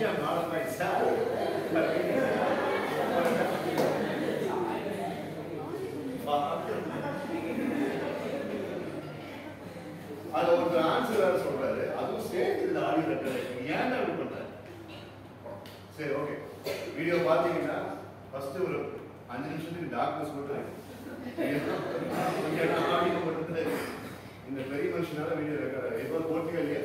jump out of my sir அது ஒரு answer வேற சொல்றாரு. அதுவும் சேர்த்து இந்த ஆடியோ ரெக்கார்ட் ஏன் அப்படி பண்ற? சரி ஓகே வீடியோ பாத்தீங்கன்னா ஃபர்ஸ்ட் ஒரு அஞ்சு நிமிஷத்துக்கு டாக்டர் மட்டும் ஆடியோ மட்டும் இந்த பெரிய மனுஷனால வீடியோ ரெக்கார்ட் இப்போ இல்லையா?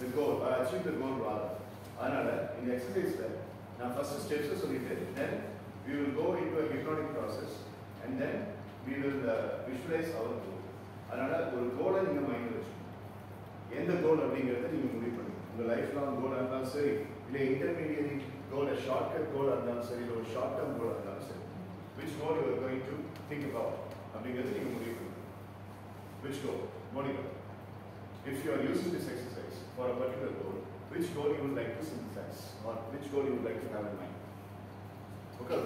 the goal or achieve the goal rather. அதனால இந்த எக்ஸசைஸ்ல நான் ஃபர்ஸ்ட் ஸ்டெப்ஸ் சொல்லிட்டு then we will go into a hypnotic process and then we will uh, visualize our goal. அதனால ஒரு கோலை நீங்க மைண்ட் வச்சுக்கணும் எந்த கோல் அப்படிங்கறத நீங்க முடிவு பண்ணுங்க உங்க லைஃப் லாங் கோலா இருந்தாலும் சரி இல்ல இன்டர்மீடியட் கோல் ஷார்ட் கட் கோலா இருந்தாலும் சரி இல்ல ஒரு ஷார்ட் டேர்ம் கோலா இருந்தாலும் சரி which goal you are going to think about அப்படிங்கறது நீங்க முடிவு பண்ணுங்க which goal Monica if you are using this exercise for a particular goal which goal you would like to synthesize or which goal you would like to have in mind okay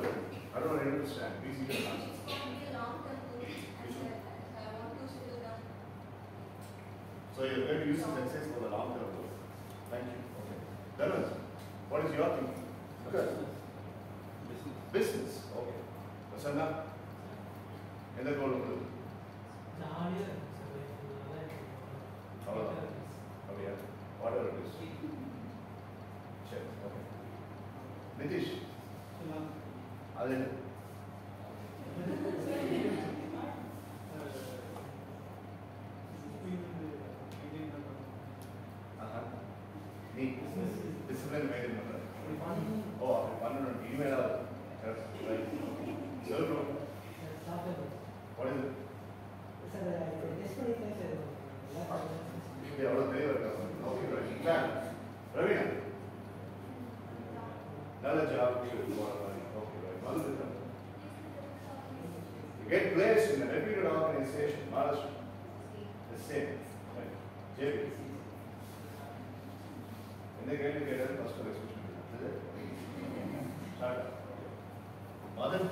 I don't understand please you can answer So you're going to use this exercise for the long term goal. Thank you. Okay. Dhanraj, what is your thinking? Good. Business. Okay. Prasanna, எந்த கோல் உங்களுக்கு அவ்வளவுதான். அப்படியா what ever it is சரி okay Nitish அது என்ன? ஆஹா. நீ discipline maintain பண்ற ஓ அப்படி பண்ணணும் இனிமேலாவது ரைட் சொல்றோம் வாட் இஸ் இது எவ்வளவு தெளிவா hey You get placed in a reputed organization, Maharashtra. The same. Right. In the great first of execution. Start. Mother.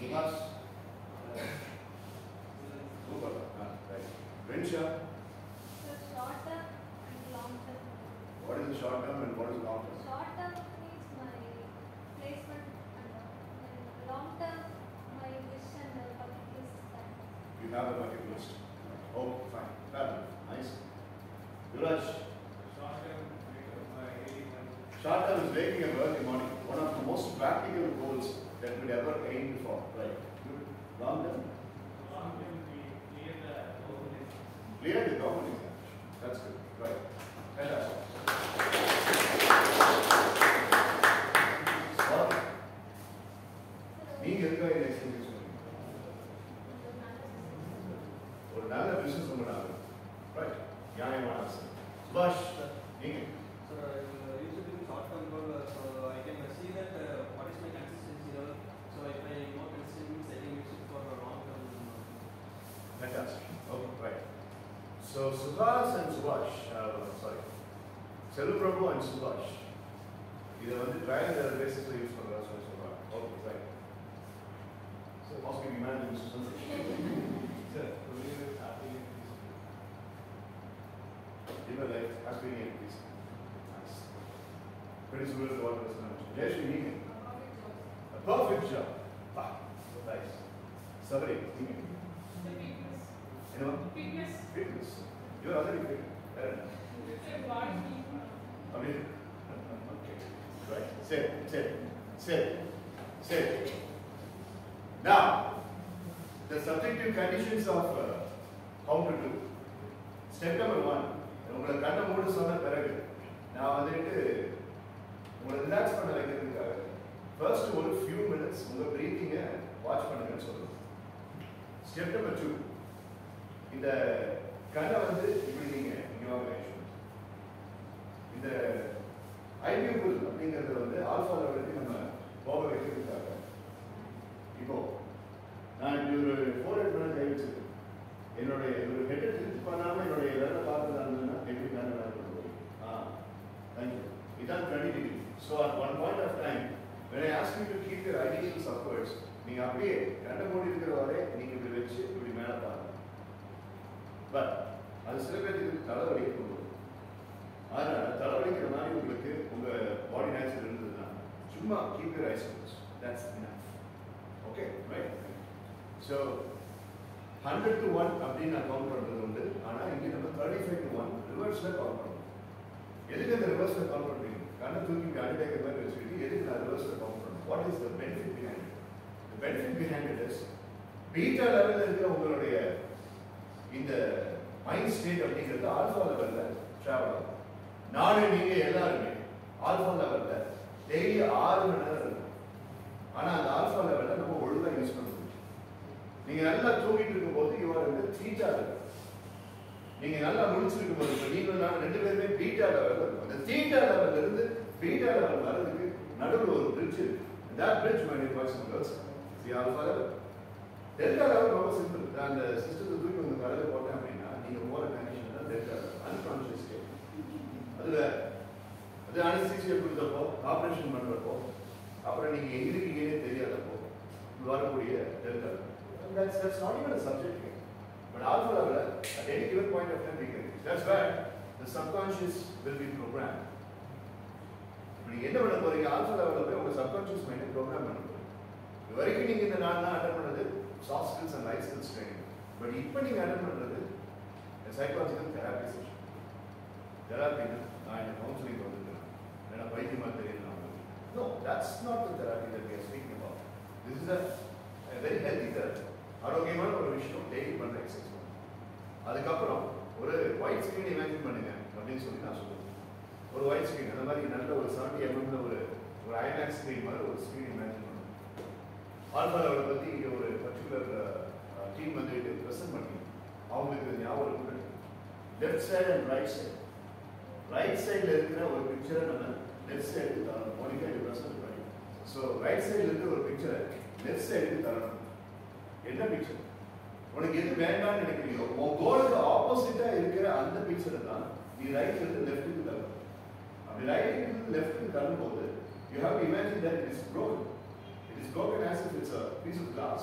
Simas. So Subhas and Subhash, uh, sorry, Selu Prabhu and Subhash, இதை வந்து trial வேறு பேசிஸில் use பண்ணுறதா சொல்லி சொல்கிறாங்க okay right so mast B man mister Santhosh sir Live a life has been increased. Nice. Pretty similar to what was mentioned. Jayashri, Nike. A perfect job. Ah, nice. Sabri, Nike. Anyone? Fitness. You're already fit. Fair enough. அப்படின்னு okay Right. சரி சரி சரி சரி Now, the subjective conditions of uh, how to do. Step number one, உங்களை கண்ணை மூடு சொன்ன பிறகு நான் வந்துட்டு உங்களை ரிலாக்ஸ் பண்ண வைக்கிறதுக்காக ஃபர்ஸ்ட் ஒரு ஃபியூ மினிட்ஸ் உங்க பிரீத்திங்கை வாட்ச் பண்ணுங்கன்னு சொல்லுவேன் ஸ்டெப் நம்பர் டூ இந்த கண்ணை வந்து இப்படி நீங்க இந்த ஐபியூபிள் அப்படிங்கிறது வந்து ஆல்ஃபா லெவலுக்கு நம்ம போக வைக்கிறதுக்காக இப்போ நான் இப்படி ஒரு ஃபோர் ஹெட் மேலே கை வச்சிருக்கேன். என்னுடைய ஒரு ஹெட்டை திருப்பி பண்ணாமல் என்னுடைய வேலை பார்த்துருந்தாங்கன்னா எப்படி நான் வேலை பண்ணுவோம் ஆ தேங்க்யூ இதான் twenty so at one point of time when I ask you to keep your ideals upwards நீங்க அப்படியே கண்ட மூடி இருக்கிற வரை நீங்க இப்படி வச்சு பட் அது சில பேருக்கு தலைவலி கொண்டு வரும். அதனால தலைவலிக்கிற மாதிரி உங்களுக்கு உங்க பாடி நேச்சர் இருந்ததுன்னா சும்மா keep your eyes close that's enough okay right so hundred to one அப்படின்னு நான் கவுண்ட் பண்றது உண்டு. ஆனா இங்க நம்ம தேர்ட்டி ஃபைவ் டு ஒன் ரிவர்ஸ்ல கவுண்ட் பண்ணுவோம் எதுக்கு அந்த ரிவர்ஸ்ல கவுண்ட் பண்ணுறீங்க கண்ணை தூக்கி அடிடேக்கிற மாதிரி வச்சுக்கிட்டு எதுக்கு நான் ரிவர்ஸ்ல கவுண்ட் பண்ணணும் what is the benefit behind the benefit behind it is beta லெவலில் இருக்கிற உங்களுடைய இந்த மைண்ட் ஸ்டேட் அப்படிங்கிறது ஆல்ஃபா லெவலில் ட்ராவல் ஆகும். நானும் நீங்கள் எல்லாருமே ஆல்ஃபா லெவலில் டெய்லி ஆறு மணி நேரம் இருக்கும். ஆனால் அந்த ஆல்ஃபா லெவலில் நம்ம ஒழுங்காக யூஸ் பண்ண முடியும் நீங்கள் நல்லா தூங்கிட்டு இருக்கும்போது இவர் வந்து தீட்டா இருக்கும் நீங்கள் நல்லா முடிச்சிருக்கும் போது இப்போ நீங்கள் நான் ரெண்டு பேருமே பீட்டா லெவலில் இருக்கும். அந்த தீட்டா லெவலில் இருந்து பீட்டா லெவல் வர்றதுக்கு நடுவில் ஒரு பிரிட்ஜ் இருக்கு. That bridge my boys boys and girls delta level ரொம்ப சிம்பிள் அந்த சிஸ்டத்தை தூக்கி உங்க தலையில போட்டேன் அப்படின்னா நீங்க போற கண்டிஷன் தான் டெல்டா லெவல் அன்கான்ஷியஸ் ஸ்டேட் அதுல அது அனஸ்தீசியா கொடுத்தப்போ ஆபரேஷன் பண்றப்போ அப்புறம் நீங்க எங்க இருக்கீங்கன்னே தெரியாதப்போ வரக்கூடிய delta that's that's not even a subject here but alpha level at any given point of time we can reach that's where the subconscious will be programmed இப்ப நீங்க என்ன பண்ண போறீங்க ஆல்பா லெவல்ல போய் உங்க சப்கான்ஷியஸ் மைண்டை ப்ரோக்ராம் பண்ண போறீங்க இது வரைக்கும் நீங்க இந்த நாள் தான் அட்டன் பண்ணது soft skills and life skills training but இப்போ நீங்கள் அட்டன் பண்ணுறது சைக்காலஜிக்கல் தெராப்பி செஷன் தெராபின்னா நான் என்ன கவுன்சிலிங் வந்துருக்கேன் ஏன்னா பைத்தியமா தெரியல no that's not the therapy that we are speaking about this is a very healthy therapy ஆரோக்கியமான ஒரு விஷயம். டெய்லி பண்ற எக்ஸசைஸ் அதுக்கப்புறம் ஒரு ஒயிட் ஸ்கிரீன் இமேஜின் பண்ணுங்க அப்படின்னு சொல்லி நான் சொல்லுவேன் ஒரு ஒயிட் ஸ்க்ரீன் அந்த மாதிரி நல்ல ஒரு செவன்டி எம்எம்ல ஒரு ஒரு ஐமேக்ஸ் ஸ்க்ரீன் மாதிரி ஒரு ஸ்க்ரீன் இமேஜின் பண்ணுங்க. ஆல்பா லெவலை பற்றி இங்கே ஒரு particular டீம் வந்துட்டு ப்ரெசென்ட் பண்ணி அவங்களுக்கு இது ஞாபகம் இருக்கு left side and right side right சைடுல இருக்கிற ஒரு பிக்சரை நம்ம லெஃப்ட் சைடுக்கு தரணும் மோனிகா இது ப்ரெசென்ட் பண்ணி ஸோ ரைட் சைடுல இருக்கிற ஒரு பிக்சரை லெஃப்ட் சைடுக்கு தரணும் என்ன பிக்சர் உனக்கு எது வேண்டாம்னு நினைக்கிறீங்களோ உன் கோலுக்கு ஆப்போசிட்டா இருக்கிற அந்த பிக்சரை தான் நீ ரைட்ல இருந்து லெஃப்ட்டுக்கு தரணும் அப்படி ரைட்ல இருந்து லெஃப்ட்டுக்கு தரும்போது you have to imagine that it is broken it is broken as if it's a piece of glass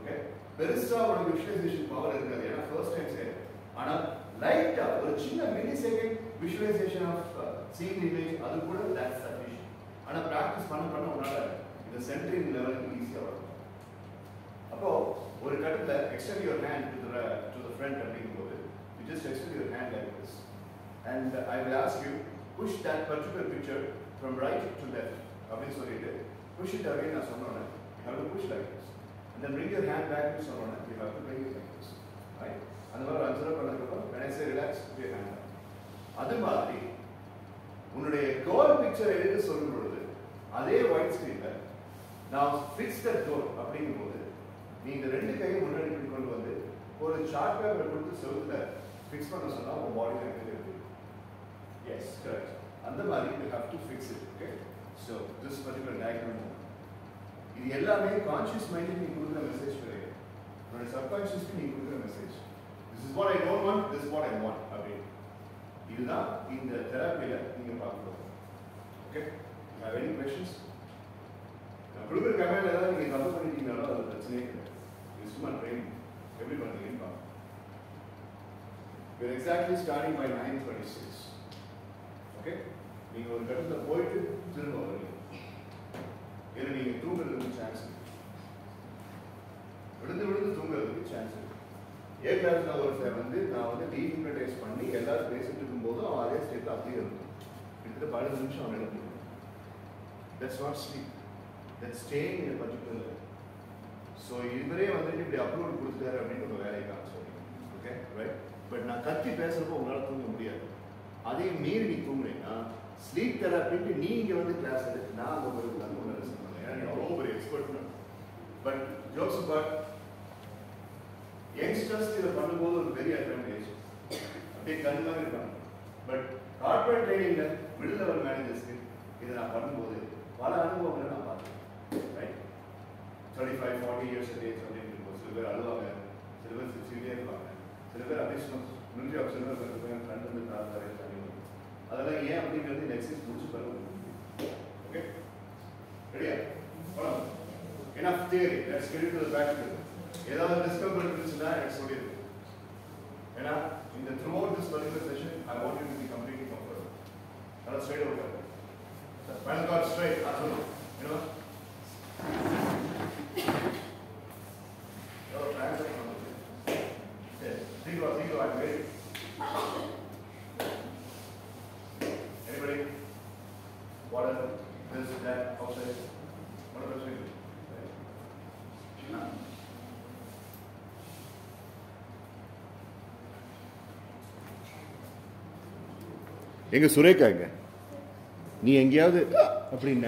okay பெருசா உனக்கு விஷுவலைசேஷன் பவர் இருக்காது ஏன்னா ஃபர்ஸ்ட் டைம் சரி ஆனா லைட்டா ஒரு சின்ன milli second visualization of scene image அது கூட தட்ஸ் சஃபிஷியன்ட் ஆனா பிராக்டிஸ் பண்ண பண்ண உன்னால இந்த சென்டரிங் லெவலுக்கு ஈஸியா வரும் அப்போ ஒரு கட்டத்துல extend your hand to the to the front அப்படிங்கும்போது you just extend your hand like this and I will ask you push that particular picture from right to left அப்படின்னு சொல்லிட்டு புஷ் இட் அவே நான் சொன்னோன்னே you have to push like then bring your hand back to someone you have to bring it like அந்த மாதிரி அஞ்சரை பண்ணதுக்கப்புறம் கடைசியாக relax போய் அது மாதிரி உன்னுடைய கோல் பிக்சர் எடுத்து சொல்லும் பொழுது அதே ஒயிட் ஸ்க்ரீனில் நான் ஃபிக்ஸ் தட் கோல் அப்படிங்கும் போது நீ இந்த ரெண்டு கையும் முன்னாடி கொண்டு வந்து ஒரு ஷார்ட் பேப்பரை கொடுத்து செவத்தில் ஃபிக்ஸ் பண்ண சொன்னால் உங்கள் பாடி லாங்குவேஜ் எப்படி எஸ் கரெக்ட் அந்த மாதிரி you have to fix it okay so this particular diagram இது எல்லாமே கான்ஷியஸ் மைண்டுக்கு நீ கொடுக்குற மெசேஜ் கிடையாது உன்னோட சப்கான்ஷியஸ்க்கு நீ கொடுக்குற message this is what I don't want this what I want அப்படின்னு இதுதான் இந்த தெராப்பியில நீங்க பார்க்க போறோம் ஓகே ஹேவ் எனி கொஸ்டின்ஸ் நான் கொடுக்குற கமெண்ட்ல ஏதாவது நீங்க தப்பு பண்ணிட்டீங்கனாலும் அது பிரச்சனையே கிடையாது இது சும்மா ட்ரைனிங் எப்படி பண்றீங்கன்னு பார்ப்போம் We're exactly starting by 9:26. Okay நீங்க ஒரு கட்டத்துல போயிட்டு திரும்ப வரீங்க ஏன்னா நீங்க தூங்குறதுக்கு சான்ஸ் விழுந்து விழுந்து தூங்குறதுக்கு சான்ஸ் இருக்கு. ஏ கிளாஸ்ல ஒருத்தர் வந்து நான் வந்து டீஹிப்னடைஸ் பண்ணி எல்லாரும் பேசிட்டு இருக்கும்போது அவன் அதே ஸ்டேட்ல அப்படியே இருக்கும் கிட்டத்தட்ட பதினஞ்சு நிமிஷம் அவன் எழுந்து that's not sleep that staying in particular so இவரே வந்துட்டு இப்படி அப்ரூவல் கொடுத்துட்டாரு அப்படின்னு ஒரு வேலையை காமிச்சு ஓகே ரைட் பட் நான் கத்தி பேசுறப்போ உங்களால் தூங்க முடியாது. அதையும் மீறி நீ தூங்குறீங்கன்னா ஸ்லீப் தெரப்பின்ட்டு நீ இங்கே வந்து கிளாஸ் எடுத்து நான் உங்களுக்கு போய் உங்களை ஒன்று ரெஸ்ட் பண்ணுவேன் ஏன்னா நீ அவ்வளோ பெரிய பட் ஜோக்ஸ் பட் யங்ஸ்டர்ஸ் இதை பண்ணும்போது ஒரு பெரிய அட்வான்டேஜ் அப்படியே கண்ணுலாம் இருக்காங்க பட் கார்பரேட் ட்ரைனிங்ல மிடில் லெவல் மேனேஜர்ஸ்க்கு இதை நான் பண்ணும்போது பல அனுபவங்களை நான் பார்த்தேன். Right thirty five forty years age அப்படின்னு இருக்கும் சில பேர் அழுவாங்க. சில பேர் சிரிச்சுட்டே இருப்பாங்க. சில பேர் அடிஷனல் மிலிட்ரி ஆஃபீஸர் ஃப்ரெண்ட் வந்து கார் தரையில் தண்ணி அதெல்லாம் ஏன் அப்படிங்கிறது நெக்ஸ்ட் எக்ஸசைஸ் முடிச்சு பாருங்க ஓகே ரெடியா போலாம் enough theory let's get into the practical ஏதாவது டிஸ்கம்ஃபர்ட் இருந்துச்சுன்னா எனக்கு சொல்லிடு ஏன்னா இந்த through out this particular session I want you to be completely comfortable நல்லா straight out spinal card straight அது சொல்லணும் you know Oh, thanks. Yes, think about, think about, ready? Anybody? Water, this, that, outside? எங்க சுரேகா எங்க? நீ எங்கேயாவது அப்படின்ன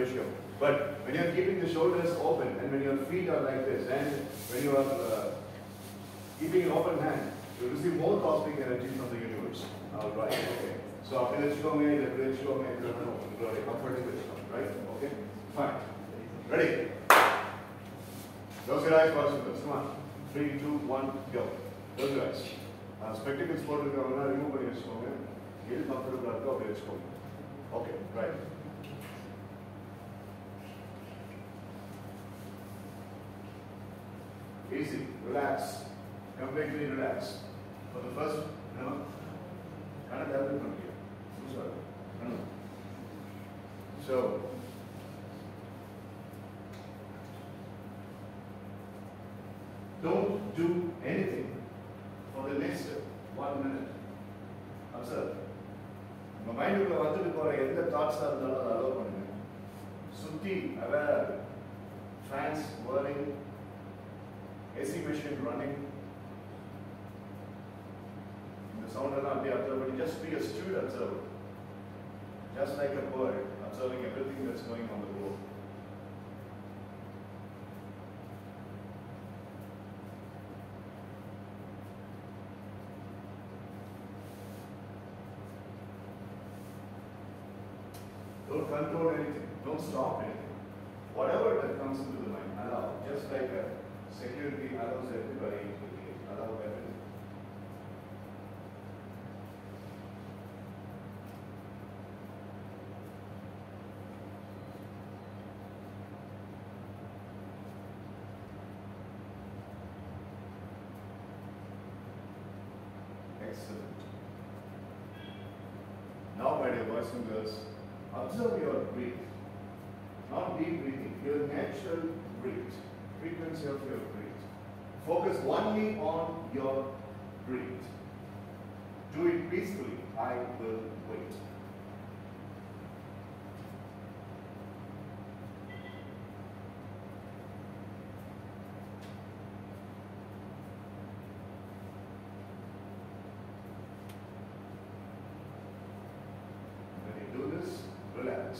ratio. But when you're keeping the shoulders open and when your feet are like this and when you are uh, keeping an open hand, you receive more cosmic energy from the universe. Alright, okay. So அப்படி வச்சுக்கோங்க, இதை இப்படி வச்சுக்கோங்க, இது வேணும், உங்களுடைய comfortable வச்சுக்கோங்க, right? Okay, fine. Ready? Close your eyes, cross your fingers. Come on. Three, two, one, go. Close your eyes. Uh, spectacles போட்டுருக்கவங்க ரிமூவ் பண்ணி வச்சுக்கோங்க எது கம்ஃபர்டபுளாக இருக்கோ அப்படி வச்சுக்கோங்க okay right Easy, relax, completely relax. For the first, you know, kind of help from here. I'm sorry. I know. So, don't do anything for the next one minute. Observe. உங்க மைண்டுக்குள்ள வந்துட்டு போற எந்த தாட்ஸா இருந்தாலும் அதை அலோவ் பண்ணுங்க சுத்தி Avera fans whirling AC machine running. The sound will not be observable. Just be a astute observer. Just like a bird, observing everything that's going on the globe. Don't control anything. Don't stop anything. Whatever that comes into the mind, allow. Just like a security allows everybody to. Excellent. Now, my dear boys and girls, observe your breath. Not deep breathing, your natural breath, frequency of your. Focus only on your breath. Do it peacefully. I will wait. When you do this, relax.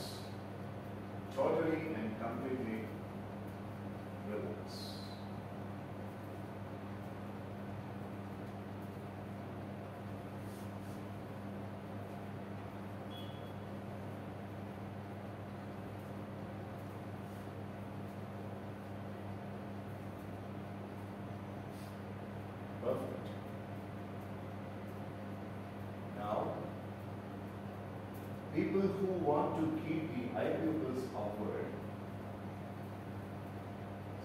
Totally and completely relax. Perfect. Now, people who want to keep the eye pupils upward,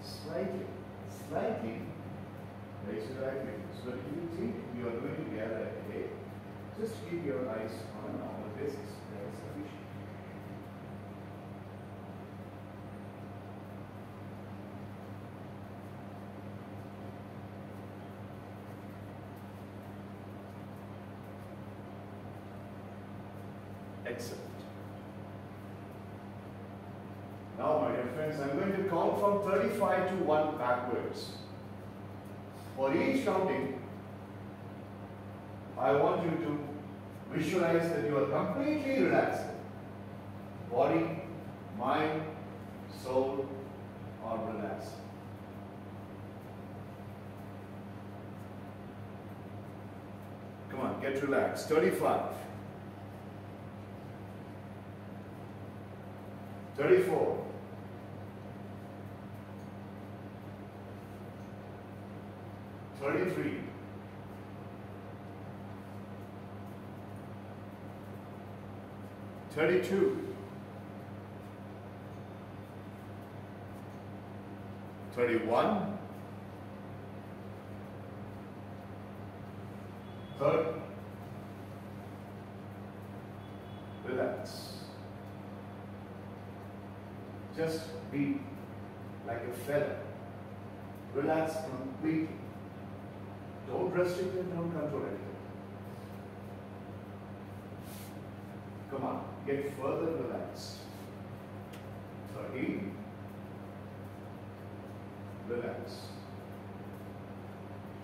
slightly, slightly raise your eyelid. So if you think you are going to gather a head, just keep your eyes on a normal basis. That is sufficient. Excellent. Now, my dear friends, I'm going to count from 35 to 1 backwards. For each counting, I want you to visualize that you are completely relaxed. Body, mind, soul are relaxed. Come on, get relaxed. 35. 34. Thirty-three. Thirty-two. Thirty-one. Thirty. Relax. Just be like a feather. Relax completely. Restrict it, don't control it. Come on, get further relaxed. 30. Relax.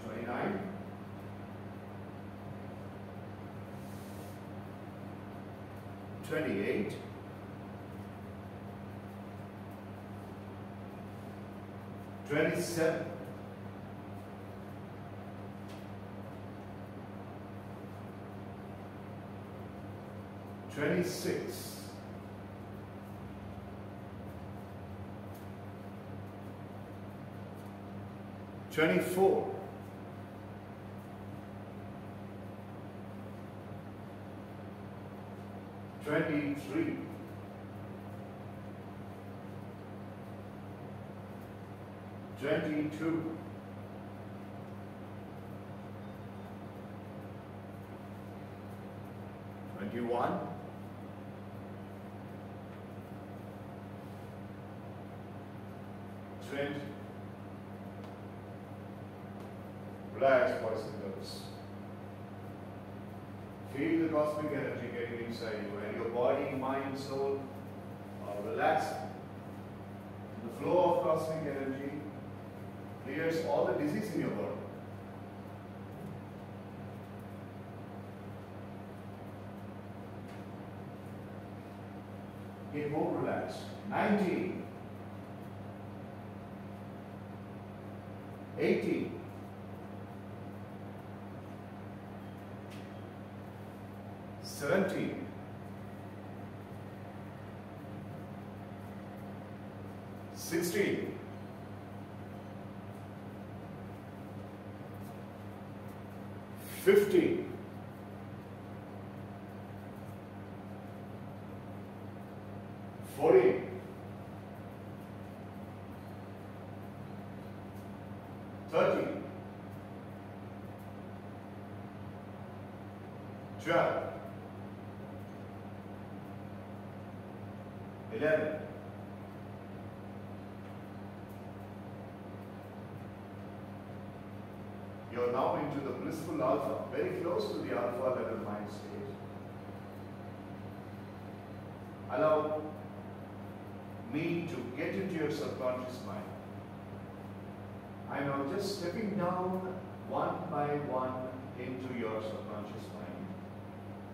29. Twenty-eight. Twenty-seven. 26. Twenty-four, twenty-three, twenty-two, 21, relax boys and girls. Feel the cosmic energy getting inside you and your body, mind, soul are relaxed. The flow of cosmic energy clears all the disease in your body. Get more relaxed. Nineteen. 18. 12, 11, you are now into the blissful alpha, very close to the alpha level mind state. Allow me to get into your subconscious mind. I am now just stepping down one by one into your subconscious mind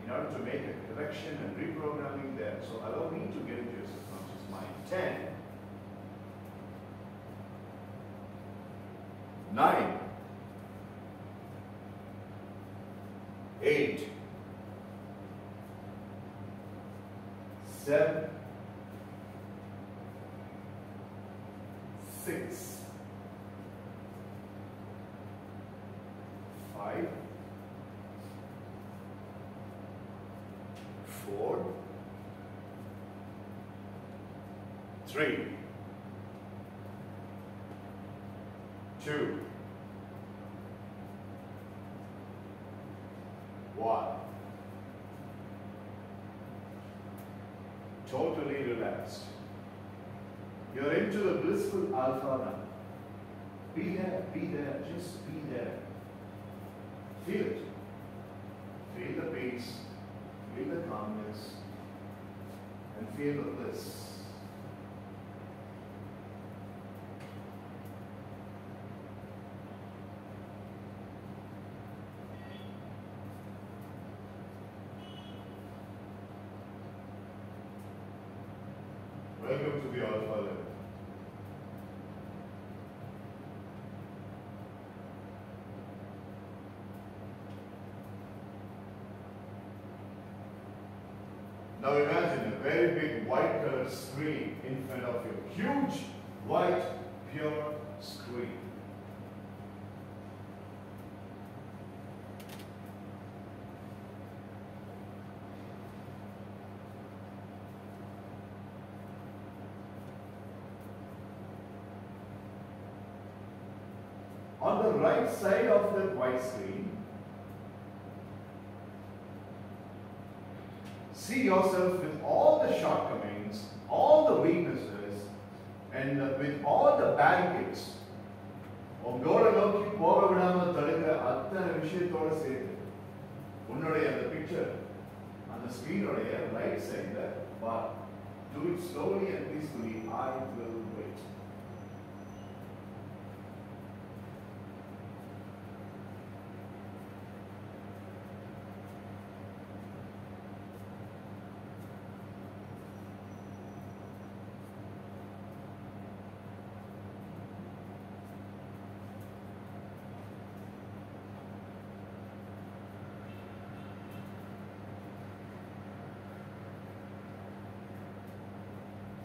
in order to make a correction and reprogramming there. So allow me to get into your subconscious mind. 10, 9, 8, 7, alpha now. Be there, be there, just be there. Feel it. Feel the peace, feel the calmness, and feel the bliss. Welcome to the level. Now imagine a very big white color screen in front of you. Huge, white, pure screen. On the right side of the white screen, see yourself with all the shortcomings, all the weaknesses, and with all the baggage. உங்களோட நோக்கி போக விடாம தடுக்கிற அத்தனை விஷயத்தோட சேர்த்து உன்னுடைய அந்த பிக்சர் அந்த ஸ்கிரீனுடைய ரைட் சைட்ல வா do it slowly and peacefully I will wait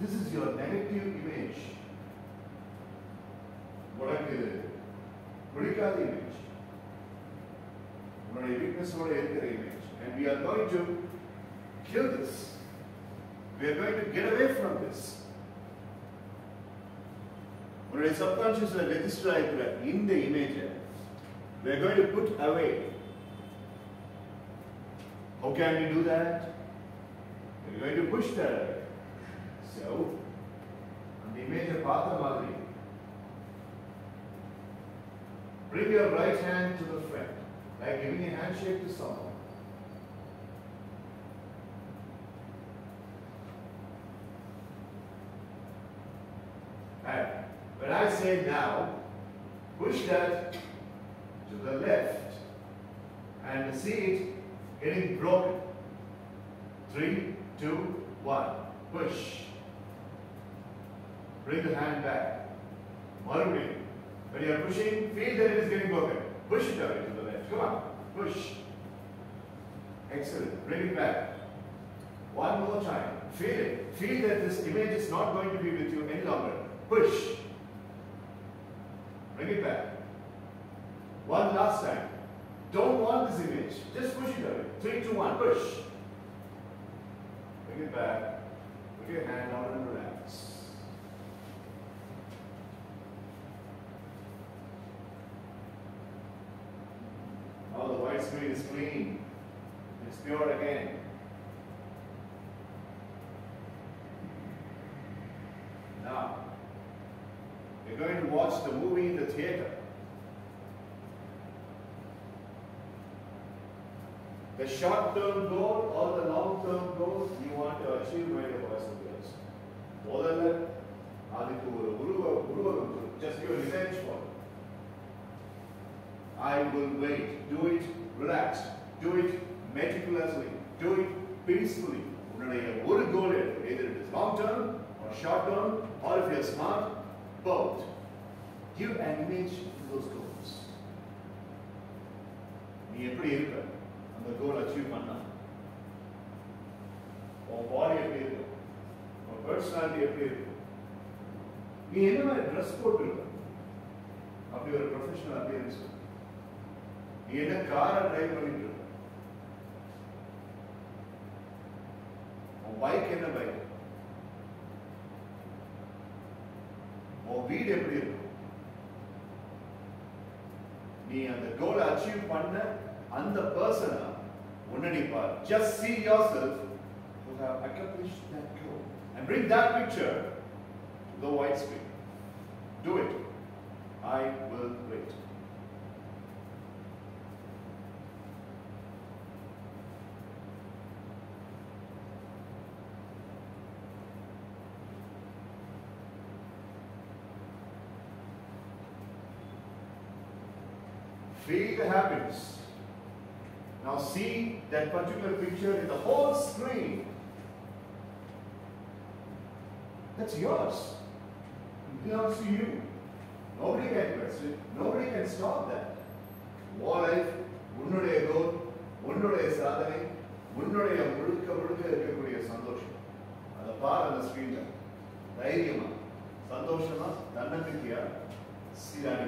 This is your negative image. உனக்கு இது பிடிக்காத image. உன்னுடைய weakness-ஓட இருக்கிற image. And we are going to kill this. We are going to get away from this. உன்னுடைய subconsciousல register ஆயிருக்கிற இந்த image we are going to put away. How can we do that? We are going to push that away. So, அந்த இமேஜை பார்த்த மாதிரி bring your right hand to the front, like giving a handshake to someone. And when I say now, push that to the left and see it getting broken. Three, two, one. Push. Bring the hand back. Marbling. When you are pushing, feel that it is getting broken. Push it away to the left. Come on. Push. Excellent. Bring it back. One more time. Feel it. Feel that this image is not going to be with you any longer. Push. Bring it back. One last time. Don't want this image. Just push it away. Three, two, one. Push. Bring it back. Put your hand out and relax. Now the white screen is clean. It's pure again. Now, we're going to watch the movie in the theater. The short-term goal or the long-term goal you want to achieve, my dear boys and girls. முதல்ல அதுக்கு ஒரு உருவ உருவகம் கொடு. just give an image for it. I will wait. Do it relaxed. Do it meticulously. Do it peacefully. உன்னுடைய ஒரு goal எடு. Either it is long term or short term or if you're smart, both. Give an image to those goals. நீ எப்படி இருக்க அந்த goal achieve பண்ணா உன் பாடி எப்படி இருக்கும் உன் பர்சனாலிட்டி எப்படி இருக்கும் நீ என்ன மாதிரி ட்ரெஸ் போட்டுருக்க அப்படி ஒரு ப்ரொஃபஷனல் அப்பியரன்ஸ் நீ என்ன காரை டிரைவ் பண்ணிட்டு இருக்க உன் பைக் என்ன பைக் உன் வீடு எப்படி இருக்கும் நீ அந்த கோலை அச்சீவ் பண்ண அந்த பர்சனை உன்னை பார் just see yourself who have accomplished that goal and bring that picture to the white screen do it I will wait Feel the happiness. Now see that particular picture in the whole screen. That's yours. It belongs to you. Nobody can question it. Nobody can stop that. War life, உன்னுடைய கோல் உன்னுடைய சாதனை உன்னுடைய முழுக்க முழுக்க இருக்கக்கூடிய சந்தோஷம் அதை பார் அந்த ஸ்க்ரீன்ல தைரியமா சந்தோஷமா தன்னம்பிக்கையா see that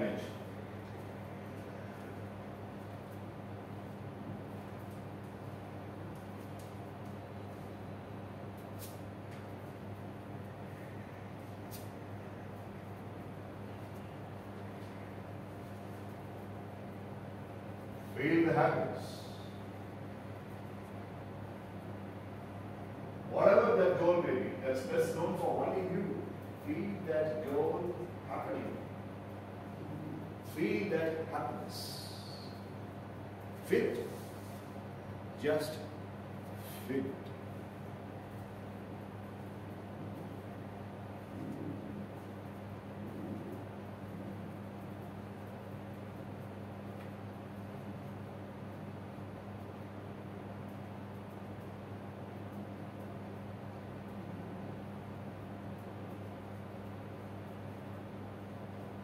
Just fit.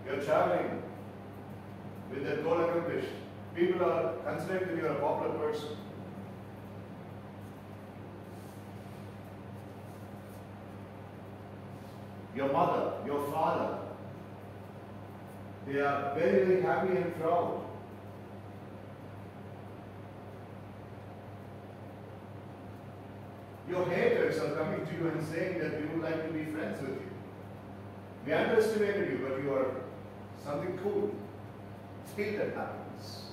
You're traveling with that goal accomplished. People are considering that you're a popular person. Your mother, your father, they are very, very happy and proud. Your haters are coming to you and saying that we would like to be friends with you. We underestimated you, but you are something cool. Feel that happens.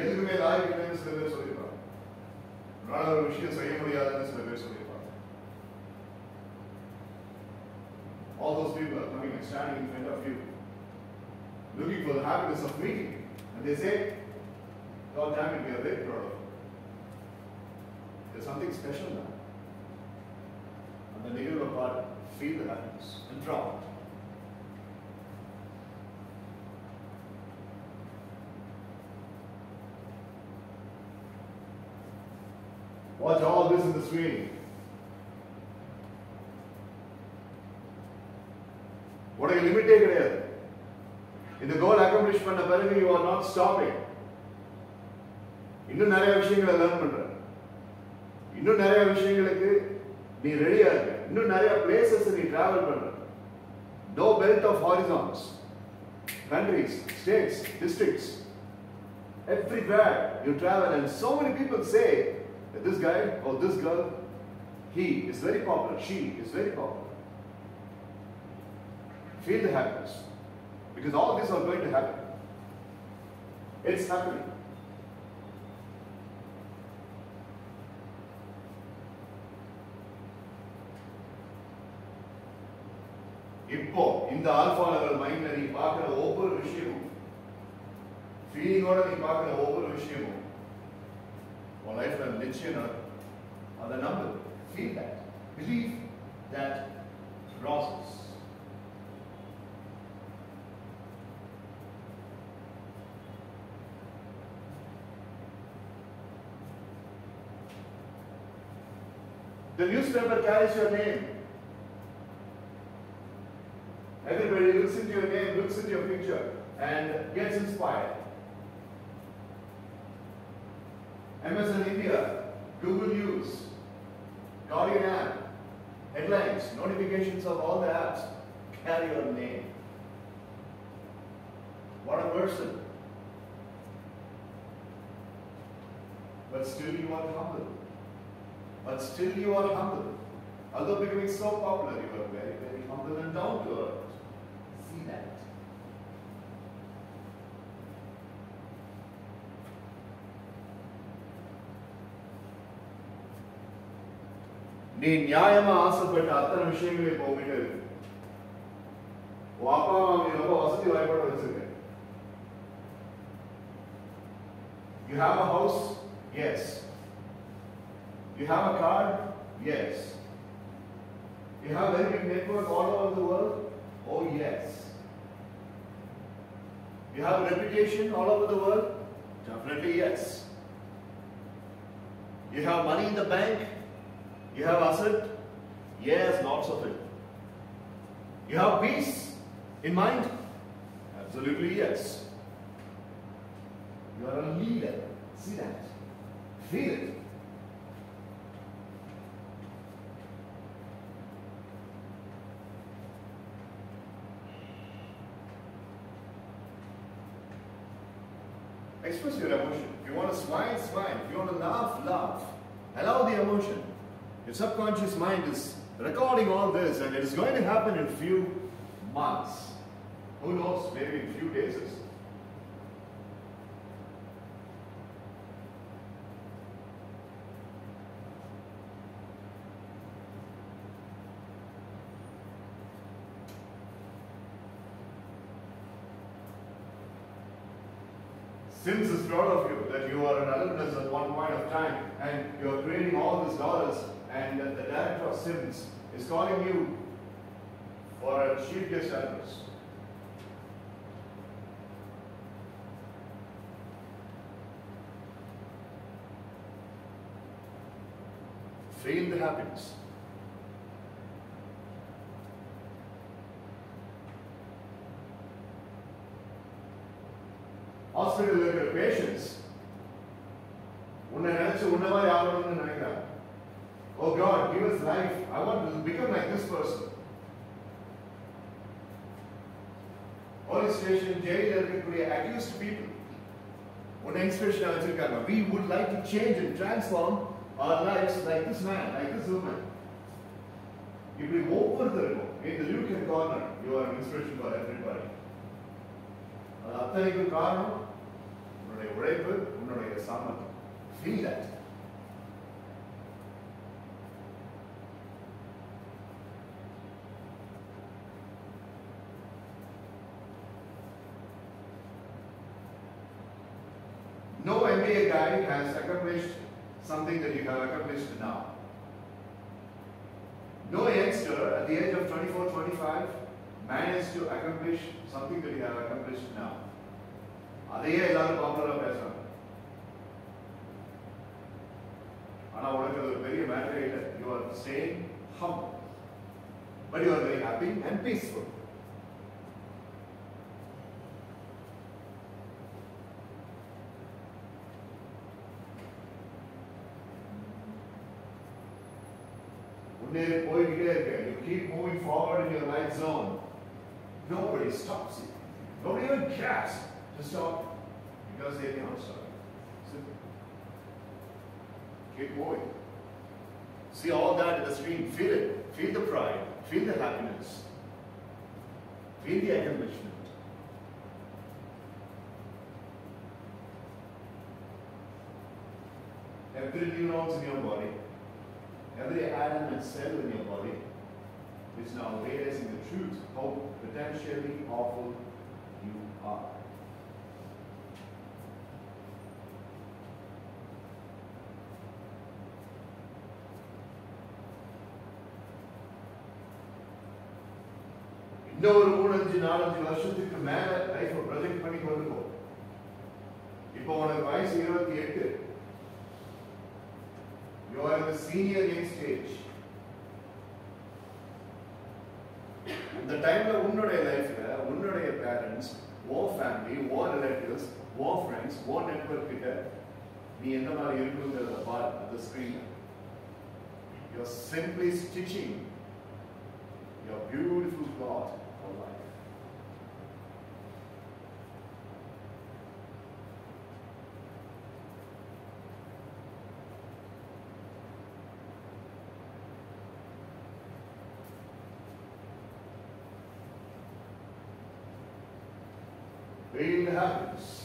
எதுக்குமே லாய்க்கு இல்லைன்னு சில பேர் சொல்லியிருப்பாங்க உன்னால ஒரு விஷயம் செய்ய முடியாதுன்னு சில பேர் சொல்லியிருப்பாங்க All those people are coming and standing in front of you, looking for the happiness of meeting. And they say, God damn it, we are very proud of you. There's something special now. And the negative part, feel the happiness and proud. Watch all this in the screen. உனக்கு லிமிட்டே கிடையாது. இந்த கோல் accomplish பண்ண பிறகு you are not stopping இன்னும் நிறைய விஷயங்களை learn பண்ற. இன்னும் நிறைய விஷயங்களுக்கு நீ ரெடியா இருக்க இன்னும் நிறைய பிளேசஸ் நீ டிராவல் பண்ற. No belt of horizons countries states districts. Everywhere you travel and so many people say that this guy or this girl he is very popular she is very popular feel the happiness because all these are going to happen it's happening இப்போ இந்த alpha level மைண்ட்ல நீ பார்க்கிற ஒவ்வொரு விஷயமும் ஃபீலிங்கோட நீ பார்க்கிற ஒவ்வொரு விஷயமும் or life and religion or other number. Feel that. Believe that process. The newspaper carries your name. Everybody looks into your name, looks into your picture, and gets inspired. MSN India, Google News, Guardian app, headlines, notifications of all the apps carry your name. What a person. But still you are humble. But still you are humble. Although becoming so popular, you are very, very humble and down to earth. நீ நியாயமா ஆசைப்பட்ட அத்தனை விஷயங்களும் இப்போ உங்ககிட்ட இருக்கு உன் அப்பா அம்மா நீ ரொம்ப வசதி வாய்ப்போட வச்சிருக்க You have a house? Yes. You have a car? Yes. You have a very big network all over the world? Oh, yes. You have a reputation all over the world? Definitely yes. You have money in the bank? You have asset? Yes, lots of it. You have peace in mind? Absolutely yes. You are a leader. See that? Feel it. Express your emotion. If you want to smile, smile. If you want to laugh, laugh. Allow the emotion. Your subconscious mind is recording it is going to happen in a few months. Who knows, maybe in few days. SIIMS is proud of you that you are an alumnus at one point of time and you are creating all these dollars and the director of SIIMS is calling you for a chief guest address. Feel the happiness. உன்னை inspiration வச்சிருக்காங்க we would like to change and transform our lives like this man like this woman இப்படி ஒவ்வொருத்தருக்கும் இந்த லியூக்கன் corner you are inspiration for everybody அது அத்தனைக்கும் காரணம் உன்னுடைய உழைப்பு உன்னுடைய சாமர்த்தியம் feel that guy has accomplished something that you have accomplished now. No youngster at the age of 24, 25 managed to accomplish something that you have accomplished now. அதையே எல்லாரும் பாப்புலரா பேசுறாங்க ஆனா உனக்கு அது ஒரு பெரிய மேட்டரே இல்லை you are staying hmm but you are very happy and peaceful you keep moving forward in your life zone. Nobody stops you. Nobody even cares to stop because they cannot stop you. Simple. keep moving see all that in the screen. Feel it. Feel the pride. Feel the happiness. Feel the accomplishment. Every neurons in your body, every atom and cell in your body is now realizing the truth, how potentially powerful you are. இன்னொரு மூணஞ்சு நாலஞ்சு வருஷத்துக்கு மேல life project பண்ணி கொண்டு போ இப்போ உனக்கு வயசு இருபத்தி எட்டு You are in the senior young stage. இந்த டைம்ல உன்னுடைய லைஃப்ல உன்னுடைய பேரண்ட்ஸ் ஓ ஃபேமிலி ஓ ரிலேட்டிவ்ஸ் ஓ ஃப்ரெண்ட்ஸ் ஓ நெட்வொர்க் கிட்ட நீ எந்த மாதிரி இருக்குங்கிறத பார் அந்த ஸ்க்ரீன்ல you are simply stitching your beautiful cloth The happiness.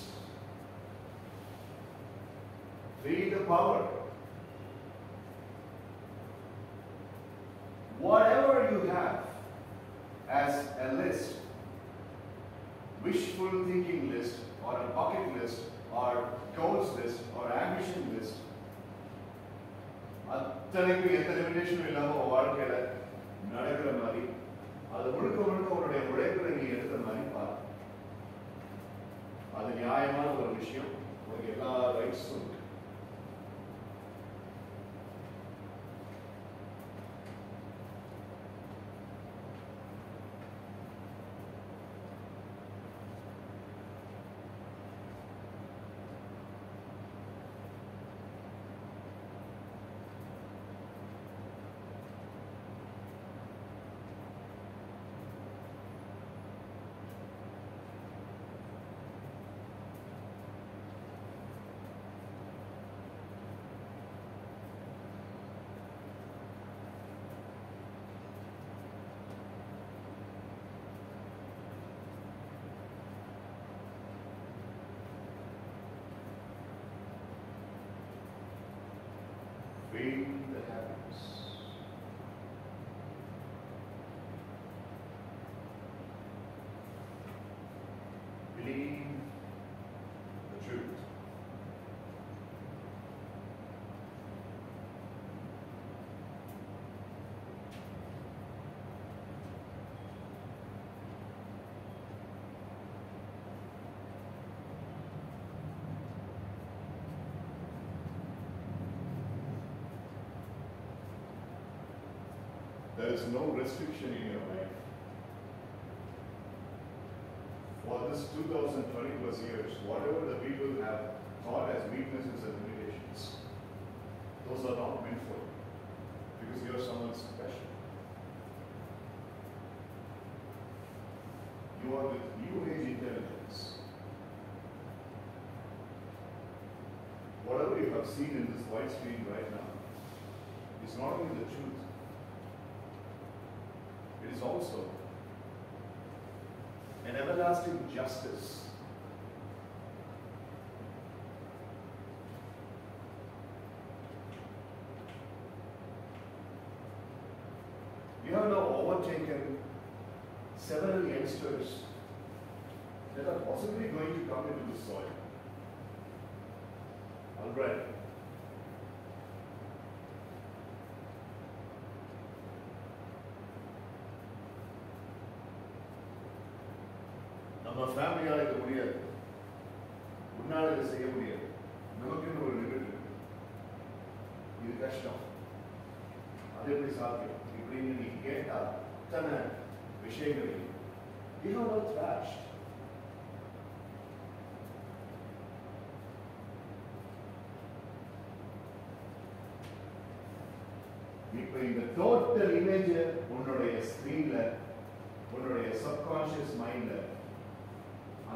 Feel the happiness. Believe the truth. There is no restriction in your life. For this 2020 plus years, whatever the people have thought as weaknesses and limitations, those are not meant for you. Because you are someone special. You are with new age intelligence. Whatever you have seen in this white screen right now is not only the truth, is also an everlasting justice. You have now overtaken several youngsters that are possibly going to come into the soil. Already. நம்ம ஃபேமிலியால் இது முடியாது உன்னால் இதை செய்ய முடியாது நமக்குன்னு ஒரு limit இருக்கு இது கஷ்டம் அது எப்படி சாத்தியம் இப்படின்னு நீ கேட்டா அத்தனை விஷயங்களையும் you know what's fast இப்ப இந்த தேர்ட் டோட்டல் இமேஜ் உன்னுடைய ஸ்கிரீன்ல உன்னுடைய சப்கான்ஷியஸ் மைண்ட்ல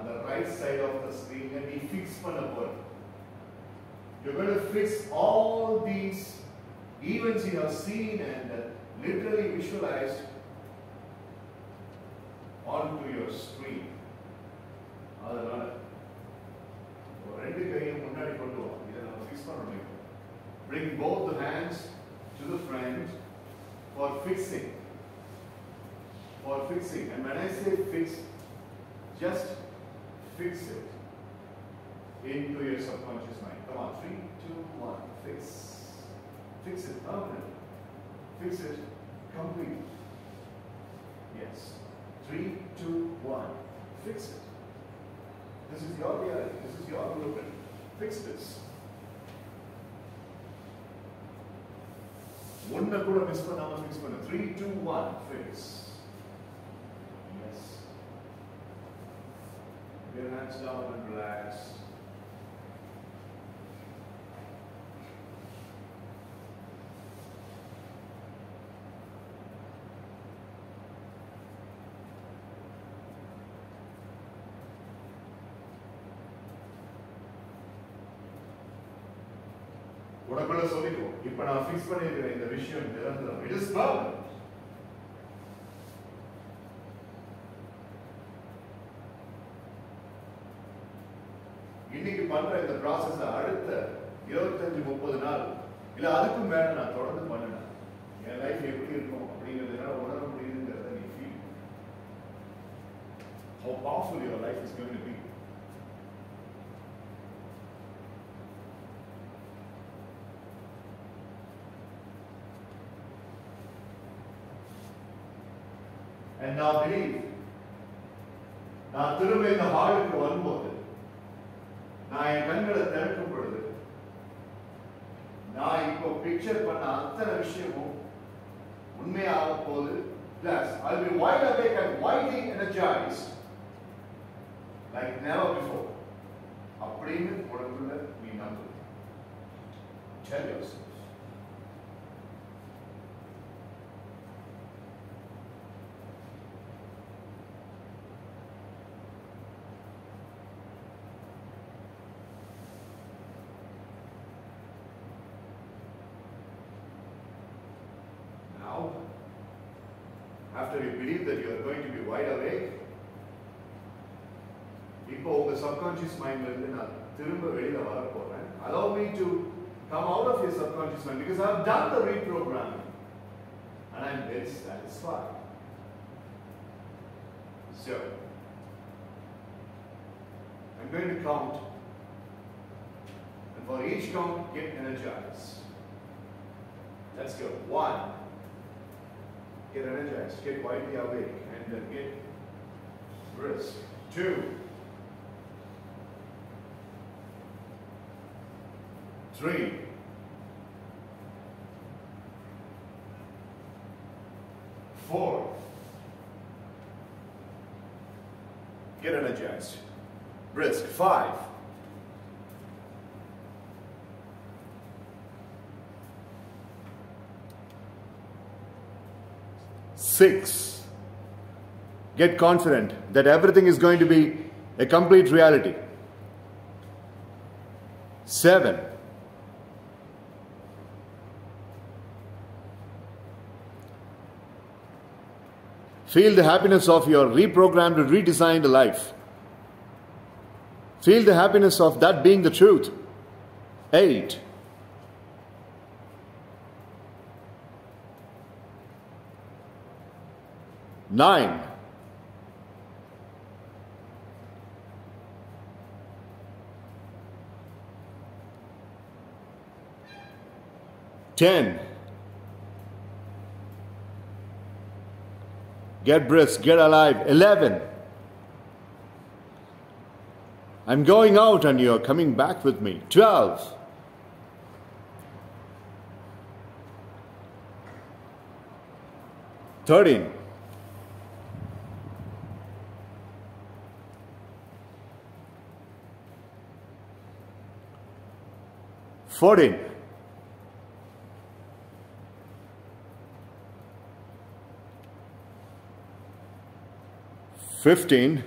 அந்த ரைட் சைடு ஆஃப் த ஸ்கிரீன்ல நீ ஃபிக்ஸ் பண்ண போற You're going to fix all these events you have seen and literally visualized onto your screen. அதனால ஒரு ரெண்டு கையும் முன்னாடி கொண்டு வா இதை நம்ம ஃபிக்ஸ் பண்ணணும் bring both the hands to the front for fixing for fixing and when I say fix just fix it into your subconscious mind come on three two one fix fix it permanently fix it completely yes three two one fix it this is your reality this is your blueprint fix this ஒன்ன கூட miss பண்ணாம fix பண்ணு three two one fix Your hands down and relax. உனக்குள்ள சொல்லிக்கோ இப்ப நான் fix பண்ணிருக்கிற இந்த விஷயம் நிரந்தரம் இட் இஸ் பர்மனன்ட் இன்னைக்கு பண்ற இந்த ப்ராசஸ் அடுத்த இருபத்தஞ்சு முப்பது நாள் இல்ல அதுக்கும் மேல நான் தொடர்ந்து பண்ணினேன் என் லைஃப் எப்படி இருக்கும் அப்படிங்கிறது என்னால உணர முடியுதுங்கிறத நீ feel how powerful your life is going to be And now believe. நான் திரும்ப இந்த ஹாலுக்கு வரும்போது after you believe that you are going to be wide awake, இப்போ உங்க சப்கான்ஷியஸ் மைண்ட்ல இருந்து நான் திரும்ப வெளியில வர போறேன் allow me to come out of your subconscious mind because I have done the reprogramming and I am very satisfied. So, I'm going to count and for each count get energized. Let's go. One. Get energized, get widely awake, and then get brisk. Two. Three. Four. Get energized. Brisk. Five. Six, get confident that everything is going to be a complete reality. Seven, feel the happiness of your reprogrammed redesigned life. Feel the happiness of that being the truth. Eight, Nine. Ten. Get brisk, get alive. Eleven. I'm going out and you're coming back with me. Twelve. 13 footing. Fifteen.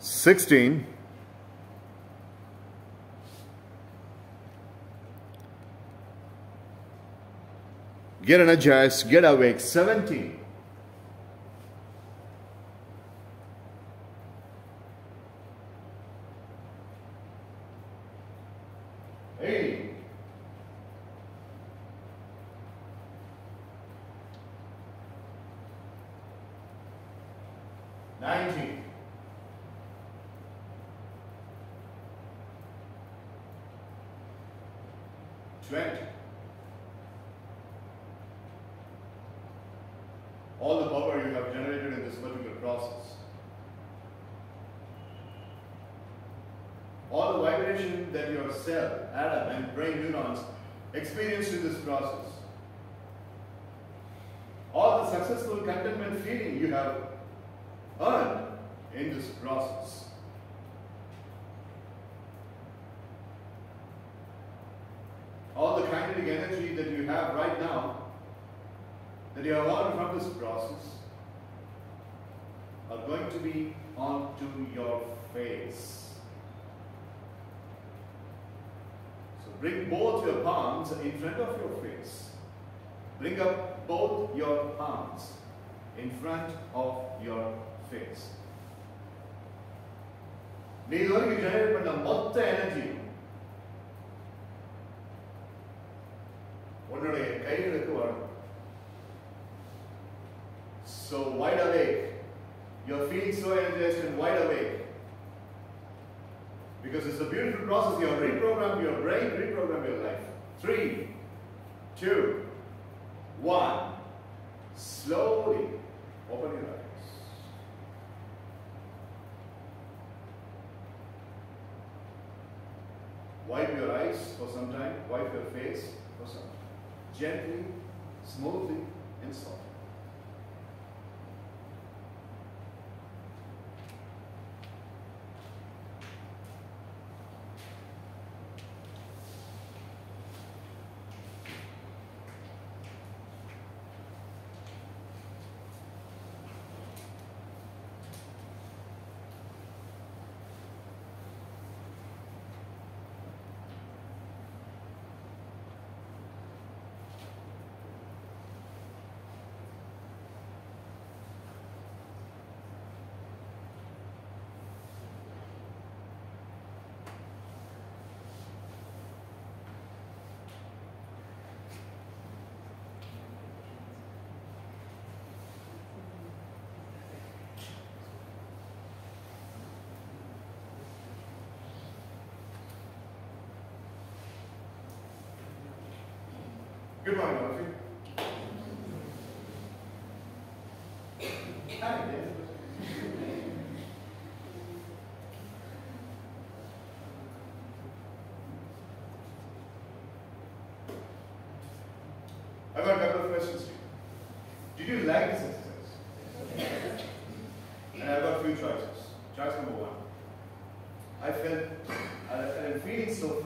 Sixteen. get energized, get awake. 17. Successful contentment feeling you have earned in this process. all the kinetic energy that you have right now, that you have earned from this process, are going to be onto your face. So bring both your palms in front of your face. Bring up both your palms in front of your face. நீ இதுவரைக்கும் generate பண்ண மொத்த எனர்ஜியும் உன்னுடைய கைகளுக்கு வரும் So wide awake. You're feeling so energized and wide awake. Because it's a beautiful process. You have reprogrammed your brain, reprogrammed your life. Three, two, one. Slowly open your eyes. Wipe your eyes for some time, wipe your face for some time. Gently, smoothly, and softly. All. Hi. I've got a couple of questions for you. Did you like this exercise? And I've got a few choices. Choice number one. I felt, I, I'm feeling so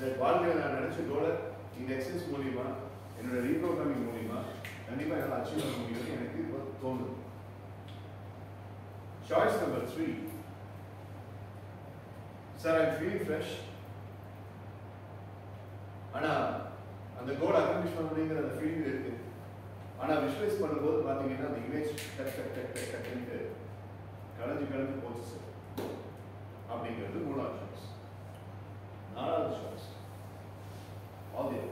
the confidence நான் நினைச்ச இந்த exercise மூலியமா என்னோட reprogramming மூலியமா கண்டிப்பாக என்னால் achieve பண்ண முடியும்னு எனக்கு இப்போ தோணுது. Choice number three sir I feel fresh ஆனா அந்த கோல் அக்கம்பிஷ் பண்ண அந்த ஃபீலிங் இருக்கு. ஆனா விஷுவலைஸ் பண்ணும்போது பாத்தீங்கன்னா அந்த இமேஜ் டக் டக் டக் டக் கலைஞ்சு கலைஞ்சு போச்சு சார் அப்படிங்கிறது மூணாவது choice not other choice. All the other.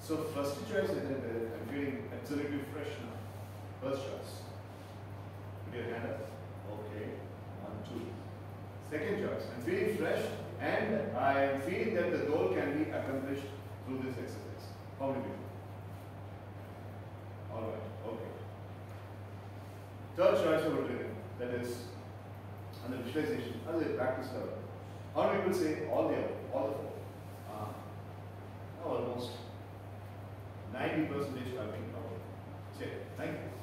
So first choice inhibited, I'm feeling absolutely fresh now. First choice. Put your hand up. Okay. One, two. Second choice. I'm feeling fresh and I feel that the goal can be accomplished through this exercise. How many people? Alright, okay. Third choice over training, that is under visualization, under practice level. how many people say all the above all the four uh, almost 90 percentage have been covered சரி thank you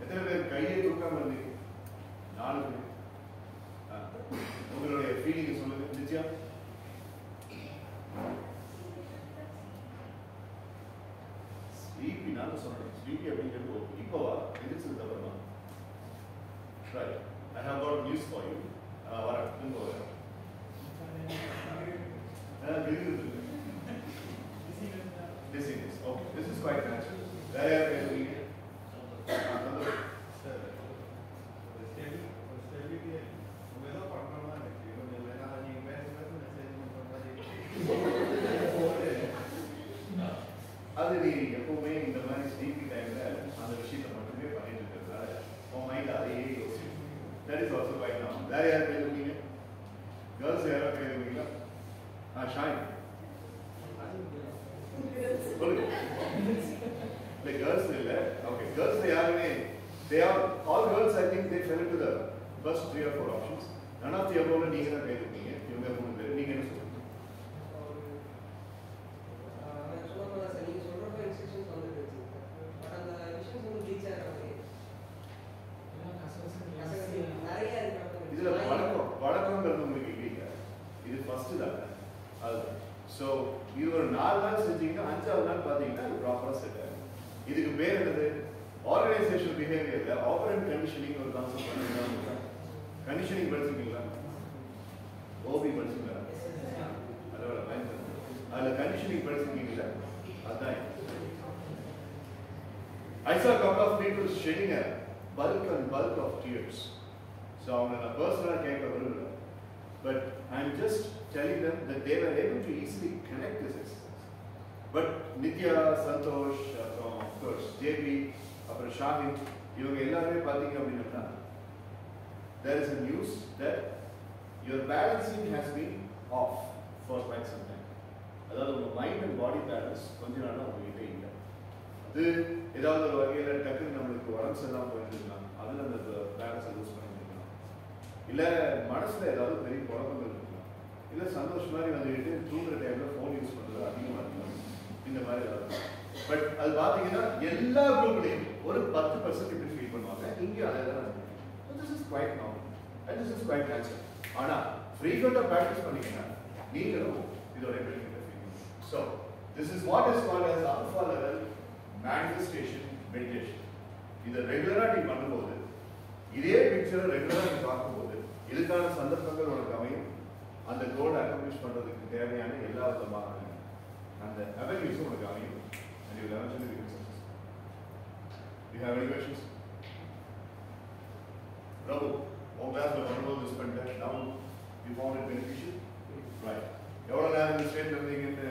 எத்தனை பேர் கையை தூக்காம இருந்தீங்க நாலு பேர் ஆ. உங்களுடைய feeling சொல்லுங்க Nithya sleepy நான் சொல்றேன் கண்டிஷனிங் ஒரு கான்செப்ட் பண்ணுறீங்களா கண்டிஷனிங் படிச்சிருக்கீங்களா ஓபி படிச்சிருக்கீங்களா அதோட பயன்படுத்து அதில் கண்டிஷனிங் படிச்சிருக்கீங்களா அதான் I saw a couple of people shedding a bulk and bulk of tears. So அவங்களை நான் பர்சனலாக கேட்க விரும்பல but I am just telling them that they were able to easily connect this exercise. But Nithya Santhosh அப்புறம் of course JP அப்புறம் ஷாஹின் இவங்க எல்லாருமே பார்த்தீங்க அப்படின்னா there is a news that your balancing has been off for quite some time. அதாவது உங்க mind and body balance கொஞ்ச நாளாக உங்ககிட்ட இல்லை. அது ஏதாவது ஒரு வகையில் டக்குன்னு நம்மளுக்கு உடம்பு சரியில்லாம போயிருந்துருக்கலாம் அதில் அந்த பேலன்ஸை லூஸ் பண்ணிருக்கலாம் இல்லை மனசில் ஏதாவது பெரிய குழப்பங்கள் இருக்கலாம் இல்லை சந்தோஷ் மாதிரி வந்துக்கிட்டு தூங்குற டைமில் ஃபோன் யூஸ் பண்ணுறது அதிகமாக இருக்கலாம் இந்த மாதிரி ஏதாவது பட் அது பார்த்தீங்கன்னா எல்லா குரூப்லையும் ஒரு பத்து பர்சன்ட் இப்படி ஃபீல் பண்ணுவாங்க. இங்கேயும் அதே தான் this is quite normal and this is quite natural ஆனால் ஃப்ரீக்வெண்ட்டாக ப்ராக்டிஸ் பண்ணீங்கன்னா நீங்களும் இதோட benefit feel so this is what is called as alpha level manifestation meditation இதை ரெகுலராக நீ பண்ணும்போது இதே பிக்சரை ரெகுலராக நீ பார்க்கும்போது இதுக்கான சந்தர்ப்பங்கள் உனக்கு அமையும். அந்த கோலை அக்கம்ப்ளிஷ் பண்ணுறதுக்கு தேவையான எல்லா விதமான அந்த அவென்யூஸும் உனக்கு அமையும். and you will eventually become successful. Do you have any questions? Prabhu, உன் கிளாஸ்ல பண்ணும்போது மிஸ் பண்ணிட்டேன் now you found it beneficial? Right. எவ்வளோ நேரம் இந்த ஸ்டேட்ல இருந்தீங்கன்னு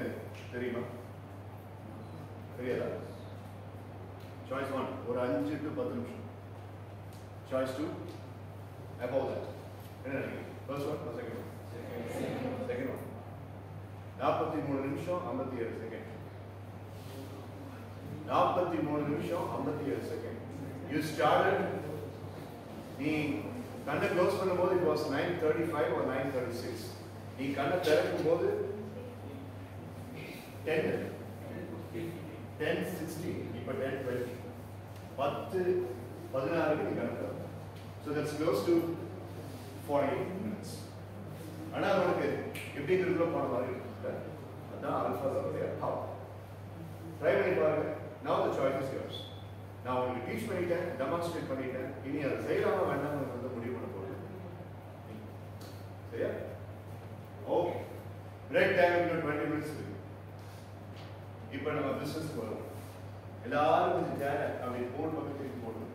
தெரியுமா தெரியாதா சாய்ஸ் ஒன் ஒரு அஞ்சு டு பத்து நிமிஷம் சாய்ஸ் டூ above that என்ன நினைக்கிறீங்க first one second one second one நாற்பத்தி மூணு நிமிஷம் ஐம்பத்தி ஏழு செகண்ட் நாற்பத்தி மூணு நிமிஷம் ஐம்பத்தி ஏழு செகண்ட் யூ ஸ்டார்டட் நீ கண்ணை க்ளோஸ் பண்ணும்போது it was nine thirty five ஒரு நைன் தேர்ட்டி சிக்ஸ் நீ கண்ணை திறக்கும் போது டென் டென் சிக்ஸ்டி இப்போ டென் டுவெண்ட்டி பத்து பதினாறுக்கு நீ கணக்கு so that's close to forty minutes ஆனால் உனக்கு எப்படி இருக்கிற போன மாதிரி அதான் அல்ஃபா அல்ஃபாஸோடைய பவர் ட்ரை பண்ணி பாருங்க. Now the choice is yours நான் உங்களுக்கு டீச் பண்ணிட்டேன் டெமான்ஸ்ட்ரேட் பண்ணிட்டேன். இனி அதை செய்யலாமா வேண்டாம் வந்து முடிவு பண்ண போகுது சரியா? ஓகே பிரேக் டைம் இன்னும் டுவெண்ட்டி மினிட்ஸ் இருக்கு. இப்போ நம்ம பிஸ்னஸ் வரும். எல்லாரும் கொஞ்சம் தேவை அப்படி போட்டு வந்து திரும்பி போடணும்